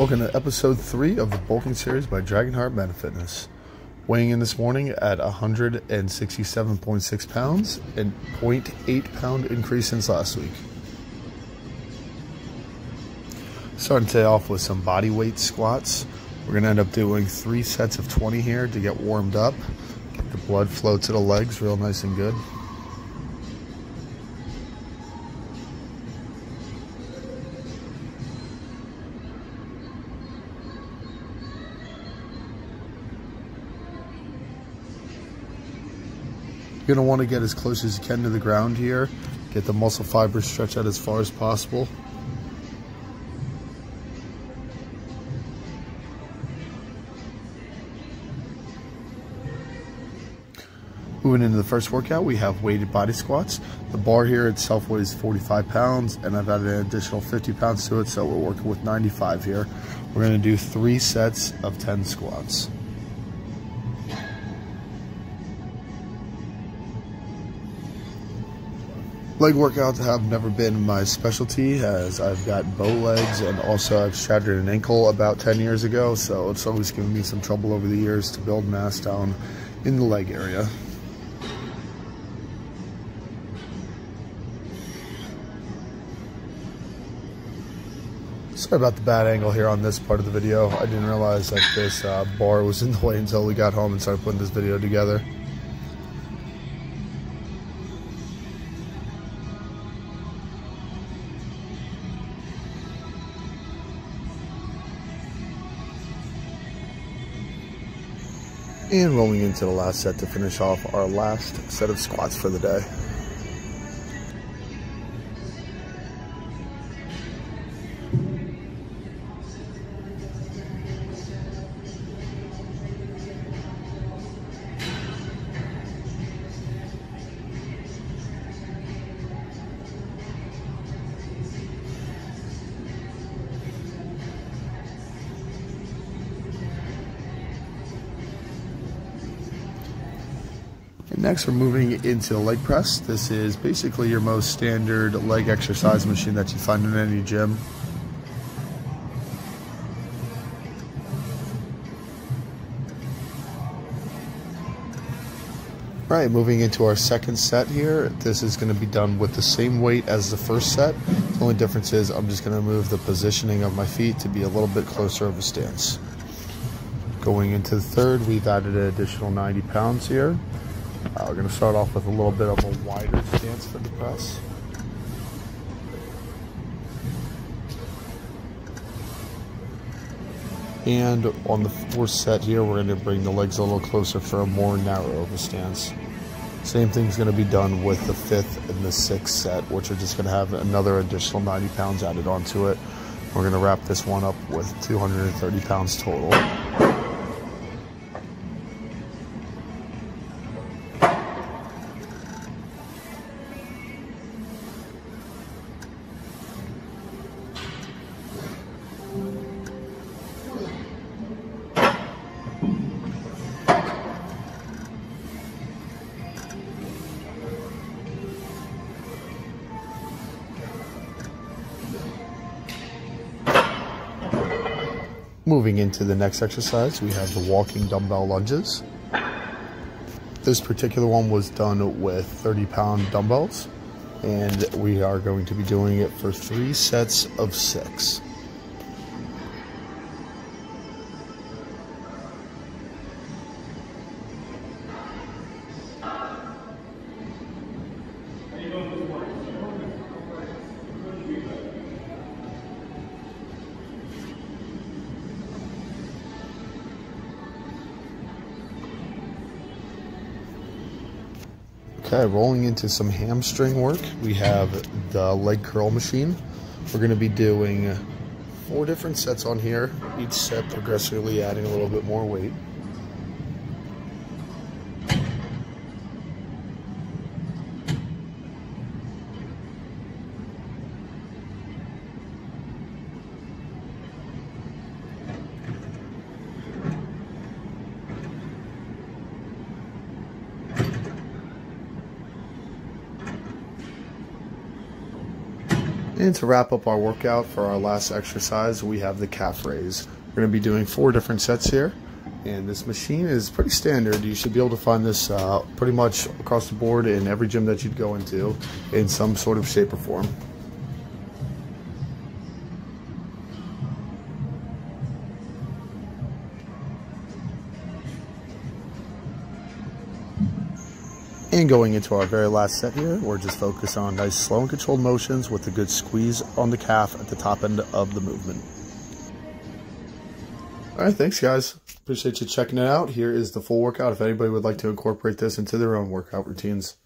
Welcome to episode three of the bulking series by Dragonheart Men Fitness. Weighing in this morning at 167.6 pounds and 0.8 pound increase since last week. Starting today off with some body weight squats. We're going to end up doing three sets of 20 here to get warmed up, get the blood flow to the legs real nice and good. You're want to get as close as you can to the ground here. Get the muscle fibers stretched out as far as possible. Moving into the first workout, we have weighted body squats. The bar here itself weighs 45 pounds, and I've added an additional 50 pounds to it, so we're working with 95 here. We're going to do three sets of 10 squats. Leg workouts have never been my specialty as I've got bow legs and also I've shattered an ankle about 10 years ago, so it's always given me some trouble over the years to build mass down in the leg area. Sorry about the bad angle here on this part of the video. I didn't realize that this uh, bar was in the way until we got home and started putting this video together. And rolling into the last set to finish off our last set of squats for the day. Next, we're moving into the leg press. This is basically your most standard leg exercise machine that you find in any gym. All right, moving into our second set here. This is going to be done with the same weight as the first set. The only difference is I'm just going to move the positioning of my feet to be a little bit closer of a stance. Going into the third, we've added an additional 90 pounds here. Uh, we're going to start off with a little bit of a wider stance for the press. And on the fourth set here, we're going to bring the legs a little closer for a more narrow of a stance. Same thing is going to be done with the fifth and the sixth set, which are just going to have another additional 90 pounds added onto it. We're going to wrap this one up with 230 pounds total. Moving into the next exercise, we have the walking dumbbell lunges. This particular one was done with 30 pound dumbbells, and we are going to be doing it for three sets of six. Okay, rolling into some hamstring work, we have the leg curl machine. We're to be doing four different sets on here, each set progressively adding a little bit more weight. And to wrap up our workout for our last exercise, we have the calf raise. We're going to be doing four different sets here. And this machine is pretty standard. You should be able to find this uh, pretty much across the board in every gym that you'd go into in some sort of shape or form. And going into our very last set here, we're just focused on nice slow and controlled motions with a good squeeze on the calf at the top end of the movement. All right, thanks guys. Appreciate you checking it out. Here is the full workout if anybody would like to incorporate this into their own workout routines.